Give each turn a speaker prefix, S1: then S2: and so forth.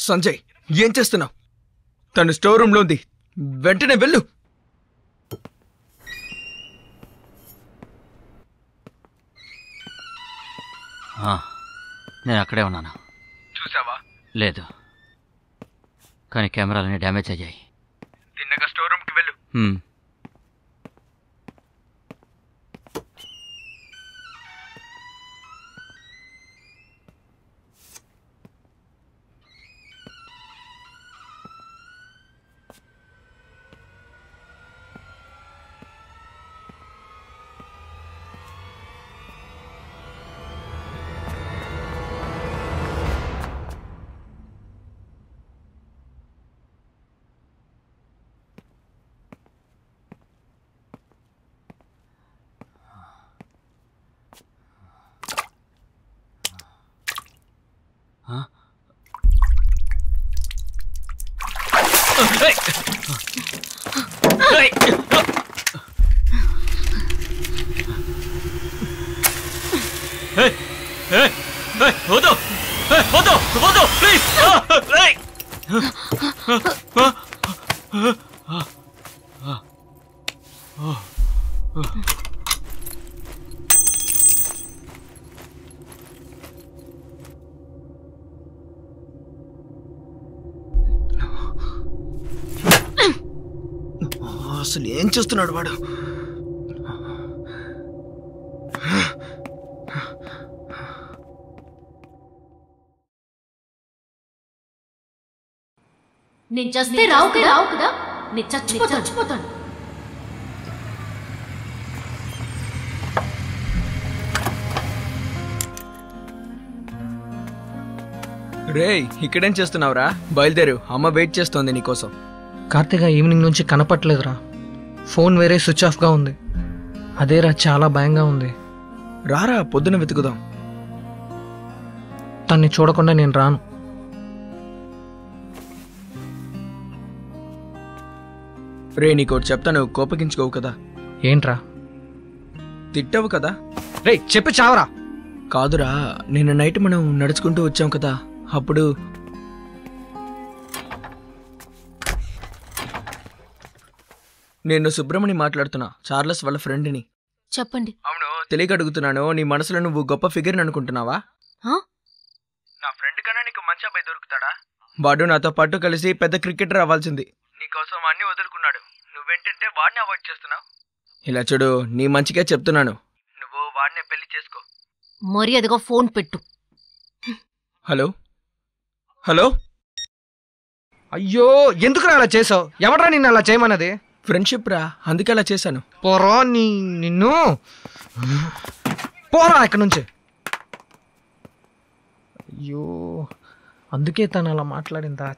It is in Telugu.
S1: సంజయ్ ఏం చేస్తున్నావు? తను స్టోర్ రూమ్లో ఉంది. వెంటనే వెళ్ళు.
S2: ఆ, నేను అక్కడే ఉన్నాను.
S1: చూసావా?
S2: లేదు. కానీ కెమెరాలన్నీ డ్యామేజ్ అయ్యాయి.
S1: తిన్నగా స్టోర్ రూమ్కి వెళ్ళు.
S2: あはい。はい。はい。はい。ほどはい。ほどほどプリーズあはい。ああああ
S1: అసలు ఏం చేస్తున్నాడు వాడు?
S3: నేను చస్తే రావు కదా? రావు కదా నేను చచ్చిపోతాను. చచ్చిపోతాను
S1: రేయ్ ఇక్కడేం చేస్తున్నావురా? బయలుదేరు. అమ్మ వెయిట్ చేస్తోంది నీకోసం.
S4: కార్తిక ఈవినింగ్ నుంచి కనపట్లేదురా ఫోన్ వేరే స్విచ్ ఆఫ్గా ఉంది. అదేరా చాలా భయంగా ఉంది.
S1: రారా పొద్దున వెతుకుదాం.
S4: తన్ని చూడకుండా నేను రాను.
S1: రే నీకోటి చెప్తాను కోపగించుకోవు కదా.
S4: ఏంట్రా?
S1: తిట్టవు కదా.
S4: రే చెప్పి చావరా.
S1: కాదురా నిన్న నైట్ మనం నడుచుకుంటూ వచ్చాం కదా. అప్పుడు నేను సుబ్రమణి మాట్లాడుతున్నా చార్లెస్ వాళ్ళ ఫ్రెండ్ని.
S3: చెప్పండి.
S1: అవును. తెలియక అడుగుతున్నాను నీ మనసులో నువ్వు గొప్ప ఫిగర్ అనుకుంటున్నావా?
S3: ఆ?
S1: నా ఫ్రెండ్ కన్నా నీకు మంచి అబ్బాయి దొరుకుతాడా? వాడు నాతో పాటు కలిసి పెద్ద క్రికెటర్ అవ్వాల్సింది. నీకోసం అన్ని వదులుకున్నాడు. నువ్వేంటంటే వాడిని అవాయిడ్ చేస్తున్నావు. ఇలా చూడు నీ మంచిగా చెప్తున్నాను. నువ్వు వాడిని పెళ్ళి చేసుకో.
S3: మర్యాదగా ఫోన్ పెట్టు.
S1: హలో? హలో?
S4: అయ్యో ఎందుకురా అలా చేసావు? ఎవడ్రా నిన్ను అలా చేయమన్నది?
S1: ఫ్రెండ్షిప్ రా. అందుకే అలా చేశాను.
S4: పోరా నీ నిన్ను. పోరా ఇక్కడ నుంచి. అయ్యో. అందుకే తను అలా మాట్లాడిందా